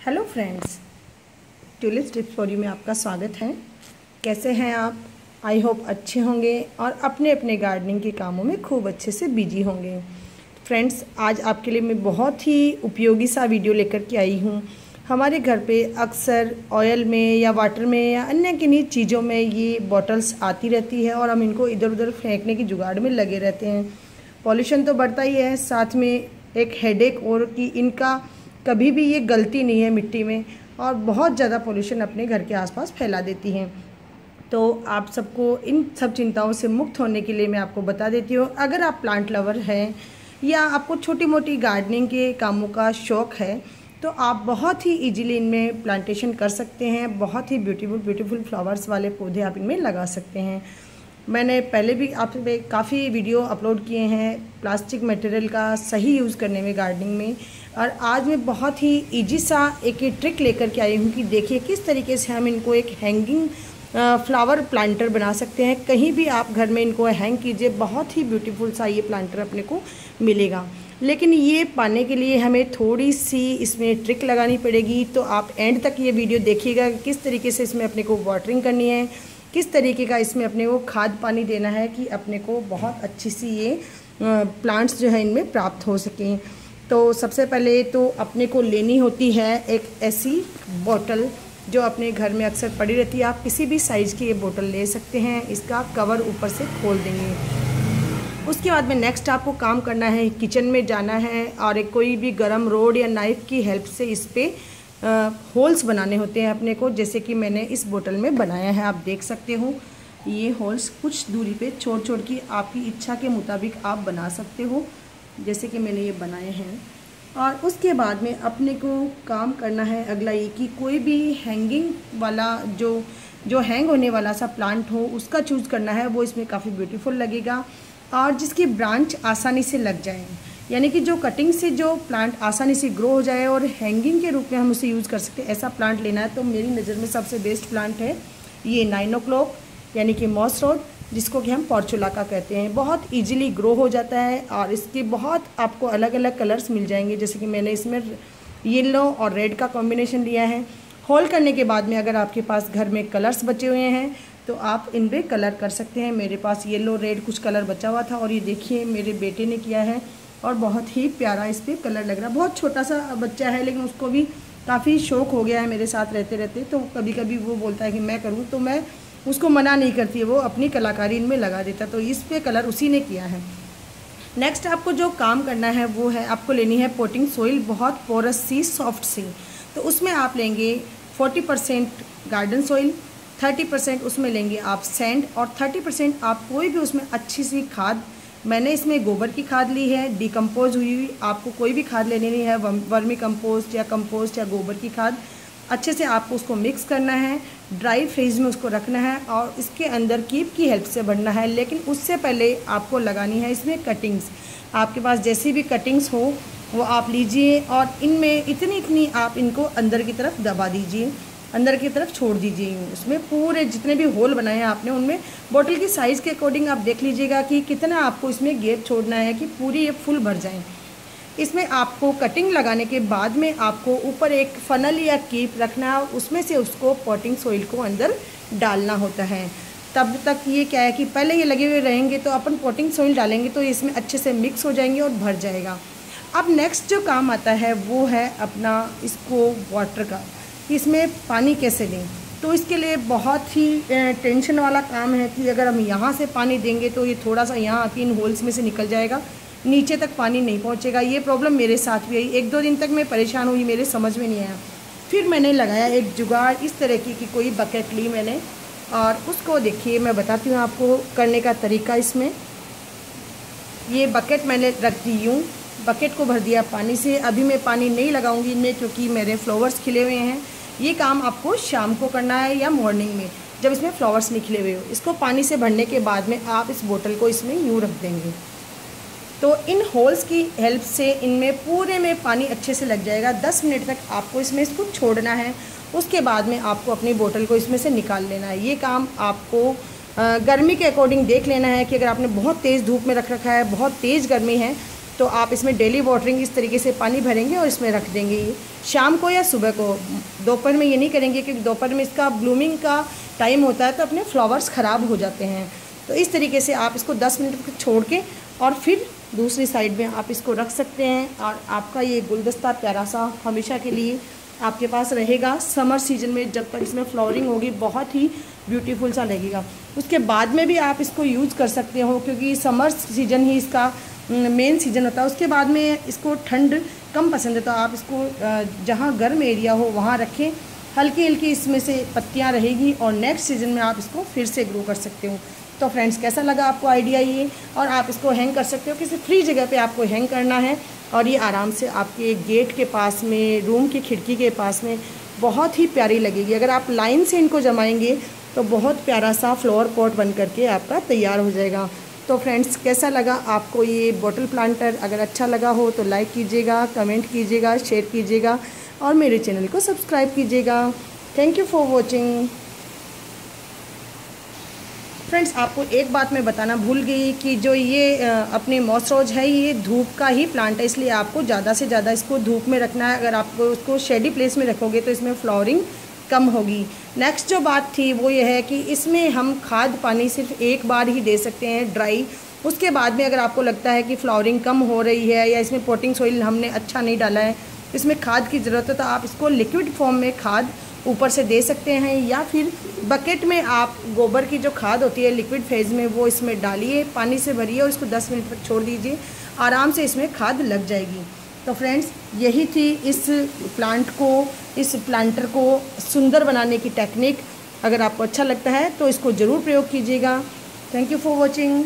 Hello friends tulip tips for you में आपका स्वागत है। कैसे हैं आप? आई होप अच्छे होंगे और अपने अपने गार्डनिंग के कामों में खूब अच्छे से बिज़ी होंगे। फ्रेंड्स आज आपके लिए मैं बहुत ही उपयोगी सा वीडियो लेकर के आई हूँ। हमारे घर पे अक्सर ऑयल में या वाटर में या अन्य किन्हीं चीज़ों में ये बॉटल्स आती रहती है और हम इनको इधर उधर फेंकने की जुगाड़ में लगे रहते हैं। पॉल्यूशन तो बढ़ता ही है, साथ में एक हेडेक और कि इनका कभी भी ये गलती नहीं है मिट्टी में और बहुत ज़्यादा पोल्यूशन अपने घर के आसपास फैला देती हैं। तो आप सबको इन सब चिंताओं से मुक्त होने के लिए मैं आपको बता देती हूँ, अगर आप प्लांट लवर हैं या आपको छोटी मोटी गार्डनिंग के कामों का शौक़ है तो आप बहुत ही इजीली इनमें प्लांटेशन कर सकते हैं, बहुत ही ब्यूटीफुल ब्यूटीफुल फ्लावर्स वाले पौधे आप इनमें लगा सकते हैं। मैंने पहले भी आप काफ़ी वीडियो अपलोड किए हैं प्लास्टिक मटेरियल का सही यूज़ करने में, गार्डनिंग में। और आज मैं बहुत ही इजी सा एक ट्रिक लेकर के आई हूँ कि देखिए किस तरीके से हम इनको एक हैंगिंग फ्लावर प्लांटर बना सकते हैं। कहीं भी आप घर में इनको हैंग कीजिए, बहुत ही ब्यूटीफुल सा ये प्लांटर अपने को मिलेगा। लेकिन ये पाने के लिए हमें थोड़ी सी इसमें ट्रिक लगानी पड़ेगी। तो आप एंड तक ये वीडियो देखिएगा किस तरीके से इसमें अपने को वाटरिंग करनी है। किस तरीके का इसमें अपने को खाद पानी देना है कि अपने को बहुत अच्छी सी ये प्लांट्स जो है इनमें प्राप्त हो सकें। तो सबसे पहले तो अपने को लेनी होती है एक ऐसी बोतल जो अपने घर में अक्सर पड़ी रहती है। आप किसी भी साइज़ की ये बोतल ले सकते हैं, इसका कवर ऊपर से खोल देंगे। उसके बाद में नेक्स्ट आपको काम करना है किचन में जाना है और एक कोई भी गर्म रोड या नाइफ़ की हेल्प से इस पर होल्स बनाने होते हैं अपने को, जैसे कि मैंने इस बोतल में बनाया है, आप देख सकते हो। ये होल्स कुछ दूरी पे छोड़ छोड़ के आपकी इच्छा के मुताबिक आप बना सकते हो, जैसे कि मैंने ये बनाए हैं। और उसके बाद में अपने को काम करना है अगला ये कि कोई भी हैंगिंग वाला जो जो हैंग होने वाला सा प्लांट हो, उसका चूज़ करना है, वो इसमें काफ़ी ब्यूटीफुल लगेगा। और जिसकी ब्रांच आसानी से लग जाए। यानी कि जो कटिंग से जो प्लांट आसानी से ग्रो हो जाए और हैंगिंग के रूप में हम उसे यूज़ कर सकते हैं। ऐसा प्लांट लेना है तो मेरी नज़र में सबसे बेस्ट प्लांट है ये नाइन ओ यानी कि मॉस रोड जिसको कि हम पॉर्चुला का कहते हैं। बहुत इजीली ग्रो हो जाता है और इसके बहुत आपको अलग अलग कलर्स मिल जाएँगे। जैसे कि मैंने इसमें येलो और रेड का कॉम्बिनेशन लिया है। होल करने के बाद में अगर आपके पास घर में कलर्स बचे हुए हैं तो आप इन पर कलर कर सकते हैं। मेरे पास येलो रेड कुछ कलर बचा हुआ था और ये देखिए मेरे बेटे ने किया है। और बहुत ही प्यारा इस पर कलर लग रहा है। बहुत छोटा सा बच्चा है, लेकिन उसको भी काफ़ी शौक हो गया है मेरे साथ रहते रहते। तो कभी कभी वो बोलता है कि मैं करूँ तो मैं उसको मना नहीं करती वो अपनी कलाकारी इनमें लगा देता तो इस पर कलर उसी ने किया है। नेक्स्ट आपको जो काम करना है, वो है आपको लेनी है पोटिंग सोइल, बहुत पोरस सी, सॉफ्ट सी। तो उसमें आप लेंगे 40 परसेंट गार्डन सोइल 30 परसेंट उसमें लेंगे आप सैंड, और 30 परसेंट आप कोई भी उसमें अच्छी सी खाद मैंने इसमें गोबर की खाद ली है डिकम्पोज हुई हुई आपको कोई भी खाद लेनी नहीं है, वर्मी कंपोस्ट या कंपोस्ट या गोबर की खाद, अच्छे से आपको उसको मिक्स करना है ड्राई फ्रीज में उसको रखना है और इसके अंदर कीप की हेल्प से बढ़ना है, लेकिन उससे पहले आपको लगानी है इसमें कटिंग्स आपके पास जैसी भी कटिंग्स हो, वो आप लीजिए और इनमें इतनी इतनी आप इनको अंदर की तरफ़ दबा दीजिए। अंदर की तरफ़ छोड़ दीजिए। उसमें पूरे जितने भी होल बनाए हैं आपने, उनमें बॉटल की साइज़ के अकॉर्डिंग आप देख लीजिएगा कि कितना आपको इसमें गेप छोड़ना है कि पूरी ये फुल भर जाए। इसमें आपको कटिंग लगाने के बाद में आपको ऊपर एक फनल या कीप रखना है उसमें से उसको पॉटिंग सोइल को अंदर डालना होता है। तब तक ये क्या है कि पहले ये लगे हुए रहेंगे तो अपन पॉटिंग सोइल डालेंगे तो इसमें अच्छे से मिक्स हो जाएँगे और भर जाएगा। अब नेक्स्ट जो काम आता है वो है अपना इसको वाटर का। इसमें पानी कैसे दें? तो इसके लिए बहुत ही टेंशन वाला काम है कि अगर हम यहाँ से पानी देंगे तो ये थोड़ा सा यहाँ आके इन होल्स में से निकल जाएगा। नीचे तक पानी नहीं पहुँचेगा। ये प्रॉब्लम मेरे साथ भी आई। एक दो दिन तक मैं परेशान हुई मेरे समझ में नहीं आया। फिर मैंने लगाया एक जुगाड़ इस तरह की कि कोई बकेट ली मैंने। और उसको देखिए, मैं बताती हूँ आपको करने का तरीका इसमें। ये बकेट मैंने रख दी यूँ बकेट को भर दिया पानी से। अभी मैं पानी नहीं लगाऊँगी इनमें क्योंकि मेरे फ्लावर्स खिले हुए हैं। ये काम आपको शाम को करना है या मॉर्निंग में, जब इसमें फ्लावर्स निकले हुए हो। इसको पानी से भरने के बाद में आप इस बोतल को इसमें यूँ रख देंगे। तो इन होल्स की हेल्प से इनमें पूरे में पानी अच्छे से लग जाएगा। 10 मिनट तक आपको इसमें इसको छोड़ना है। उसके बाद में आपको अपनी बोतल को इसमें से निकाल लेना है। ये काम आपको गर्मी के अकॉर्डिंग देख लेना है कि अगर आपने बहुत तेज़ धूप में रख रखा है, बहुत तेज़ गर्मी है तो आप इसमें डेली वाटरिंग इस तरीके से पानी भरेंगे और इसमें रख देंगे। शाम को या सुबह को। दोपहर में ये नहीं करेंगे क्योंकि दोपहर में इसका ब्लूमिंग का टाइम होता है तो अपने फ्लावर्स ख़राब हो जाते हैं। तो इस तरीके से आप इसको 10 मिनट छोड़ के और फिर दूसरी साइड में आप इसको रख सकते हैं और आपका ये गुलदस्ता प्यारा सा हमेशा के लिए आपके पास रहेगा। समर सीज़न में जब तक इसमें फ्लावरिंग होगी, बहुत ही ब्यूटीफुल सा लगेगा। उसके बाद में भी आप इसको यूज़ कर सकते हो क्योंकि समर सीज़न ही इसका मेन सीज़न होता है। उसके बाद में इसको ठंड कम पसंद है तो आप इसको जहाँ गर्म एरिया हो, वहाँ रखें। हल्की हल्की इसमें से पत्तियाँ रहेगी और नेक्स्ट सीज़न में आप इसको फिर से ग्रो कर सकते हो। तो फ्रेंड्स कैसा लगा आपको आइडिया ये? और आप इसको हैंग कर सकते हो। किसी फ्री जगह पे आपको हैंग करना है और ये आराम से आपके गेट के पास में रूम की खिड़की के पास में बहुत ही प्यारी लगेगी। अगर आप लाइन से इनको जमाएँगे तो बहुत प्यारा सा फ्लावर पॉट बन करके आपका तैयार हो जाएगा। तो फ्रेंड्स कैसा लगा आपको ये बॉटल प्लांटर अगर अच्छा लगा हो तो लाइक कीजिएगा कमेंट कीजिएगा शेयर कीजिएगा और मेरे चैनल को सब्सक्राइब कीजिएगा। Thank you for watching friends आपको एक बात मैं बताना भूल गई कि जो ये अपने मॉसरोज है, ये धूप का ही प्लांट है, इसलिए आपको ज़्यादा से ज़्यादा इसको धूप में रखना है। अगर आपको उसको शेडी प्लेस में रखोगे तो इसमें फ्लावरिंग कम होगी। नेक्स्ट जो बात थी वो ये है कि इसमें हम खाद पानी सिर्फ़ एक बार ही दे सकते हैं ड्राई उसके बाद में अगर आपको लगता है कि फ्लावरिंग कम हो रही है या इसमें पोटिंग सोइल हमने अच्छा नहीं डाला है, इसमें खाद की ज़रूरत है तो आप इसको लिक्विड फॉर्म में खाद ऊपर से दे सकते हैं या फिर बकेट में आप गोबर की जो खाद होती है लिक्विड फ़ेज़ में वो इसमें डालिए, पानी से भरिए और इसको 10 मिनट तक छोड़ दीजिए। आराम से इसमें खाद लग जाएगी। तो फ्रेंड्स, यही थी इस प्लांट को, इस प्लांटर को सुंदर बनाने की टेक्निक अगर आपको अच्छा लगता है तो इसको ज़रूर प्रयोग कीजिएगा। Thank you for watching